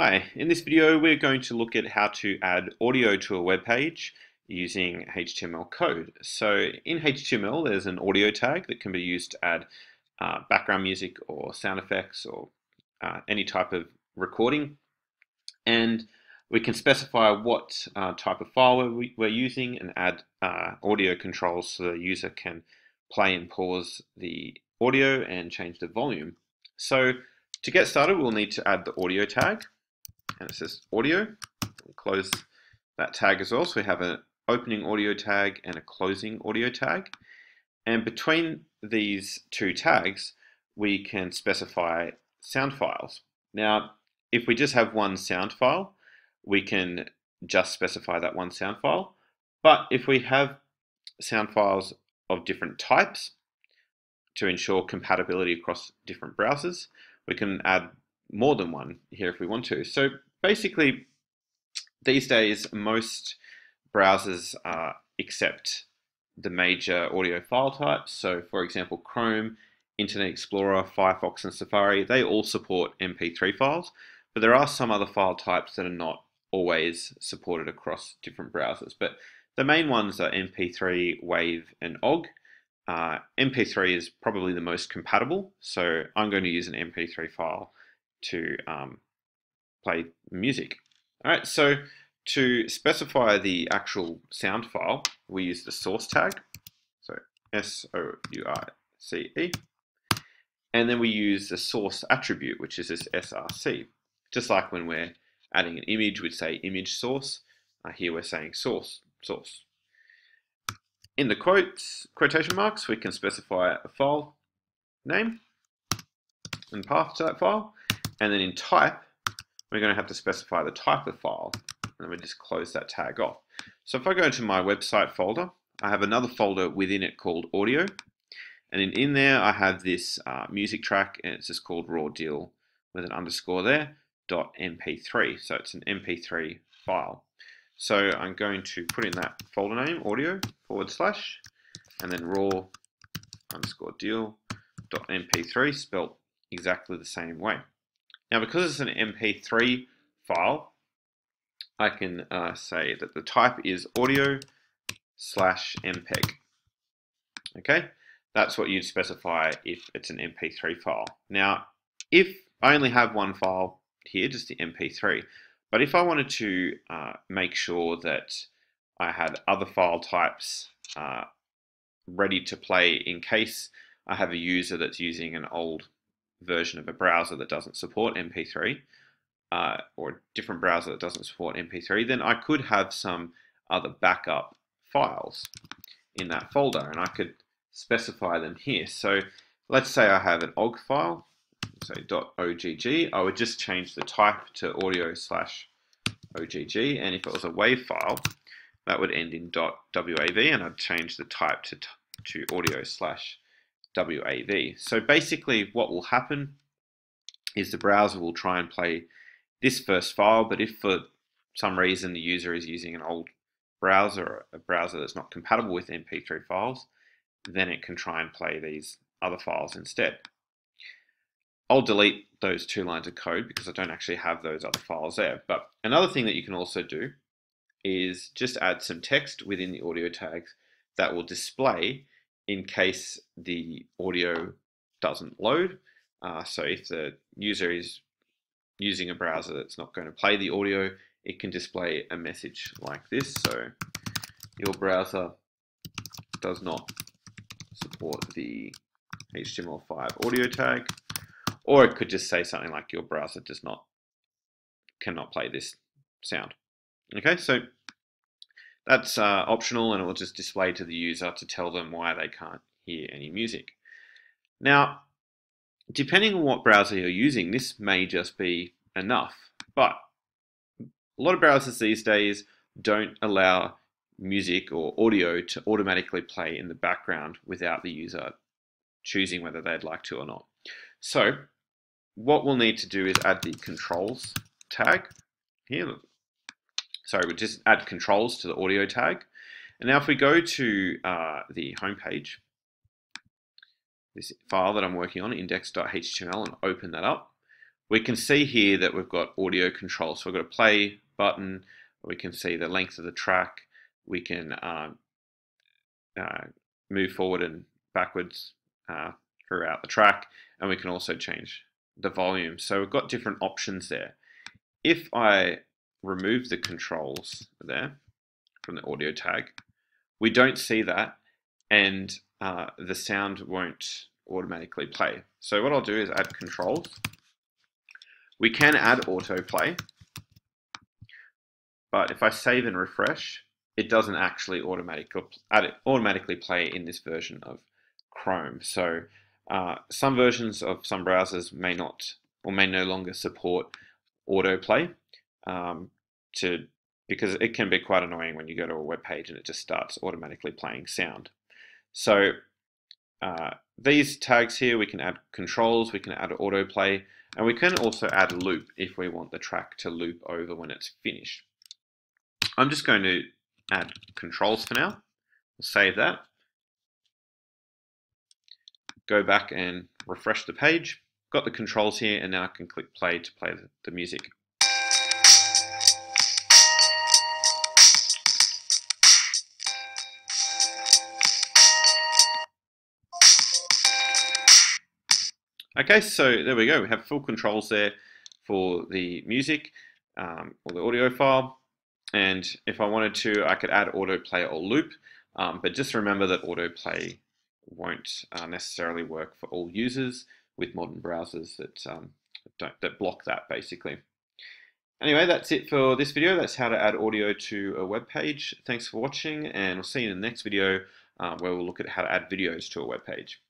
Hi, in this video we're going to look at how to add audio to a web page using HTML code. So in HTML there's an audio tag that can be used to add uh, background music or sound effects or uh, any type of recording and we can specify what uh, type of file we're, we're, using and add uh, audio controls so the user can play and pause the audio and change the volume. So to get started we'll need to add the audio tag and it says audio. We'll close that tag as well. So we have an opening audio tag and a closing audio tag. And between these two tags, we can specify sound files. Now, if we just have one sound file, we can just specify that one sound file. But if we have sound files of different types to ensure compatibility across different browsers, we can add more than one here if we want to. So basically, these days, most browsers uh, accept the major audio file types. So, for example, Chrome, Internet Explorer, Firefox, and Safari, they all support MP3 files, but there are some other file types that are not always supported across different browsers. But the main ones are MP3, WAV, and OGG. Uh, MP3 is probably the most compatible, so I'm going to use an MP3 file to um, play music. All right, so to specify the actual sound file, we use the source tag, so S-O-U-R-C-E, and then we use the source attribute, which is this src. Just like when we're adding an image, we'd say image source. Uh, here we're saying source, source. In the quotes, quotation marks, we can specify a file name and path to that file. And then in type, we're going to have to specify the type of file and then we just close that tag off. So if I go into my website folder, I have another folder within it called audio and in, in there I have this uh, music track and it's just called raw deal with an underscore there dot mp3 so it's an mp3 file. So I'm going to put in that folder name audio forward slash and then raw underscore deal dot mp3 spelt exactly the same way. Now, because it's an MP3 file, I can uh, say that the type is audio slash MPEG. Okay, that's what you'd specify if it's an MP3 file. Now, if I only have one file here, just the MP3, but if I wanted to uh, make sure that I had other file types uh, ready to play in case I have a user that's using an old version of a browser that doesn't support MP3 uh, or a different browser that doesn't support MP3, then I could have some other backup files in that folder and I could specify them here. So let's say I have an OGG file, so .ogg, I would just change the type to audio slash OGG and if it was a WAV file, that would end in .wav and I'd change the type to, to audio slash WAV. So basically what will happen is the browser will try and play this first file, but if for some reason the user is using an old browser a browser that's not compatible with MP3 files, then it can try and play these other files instead. I'll delete those two lines of code because I don't actually have those other files there. But another thing that you can also do is just add some text within the audio tags that will display in case the audio doesn't load. Uh, so if the user is using a browser that's not going to play the audio, it can display a message like this. So your browser does not support the HTML5 audio tag, or it could just say something like your browser does not cannot play this sound. Okay, so that's uh, optional and it will just display to the user to tell them why they can't hear any music. Now, depending on what browser you're using, this may just be enough, but a lot of browsers these days don't allow music or audio to automatically play in the background without the user choosing whether they'd like to or not. So what we'll need to do is add the controls tag here sorry, we just add controls to the audio tag. And now if we go to uh, the home page, this file that I'm working on, index.html, and open that up, we can see here that we've got audio control. So we've got a play button, we can see the length of the track, we can uh, uh, move forward and backwards uh, throughout the track, and we can also change the volume. So we've got different options there. If I remove the controls there from the audio tag, we don't see that, and uh, the sound won't automatically play. So what I'll do is add controls. We can add autoplay, but if I save and refresh, it doesn't actually automatically automatically play in this version of Chrome. So uh, some versions of some browsers may not or may no longer support autoplay um, to because it can be quite annoying when you go to a web page and it just starts automatically playing sound. So uh, these tags here, we can add controls, we can add autoplay, and we can also add loop if we want the track to loop over when it's finished. I'm just going to add controls for now. save that. Go back and refresh the page. Got the controls here, and now I can click play to play the music. Okay, so there we go. We have full controls there for the music um, or the audio file. And if I wanted to, I could add autoplay or loop. Um, but just remember that autoplay won't uh, necessarily work for all users with modern browsers that, um, don't, that block that basically. Anyway, that's it for this video. That's how to add audio to a web page. Thanks for watching, and we'll see you in the next video uh, where we'll look at how to add videos to a web page.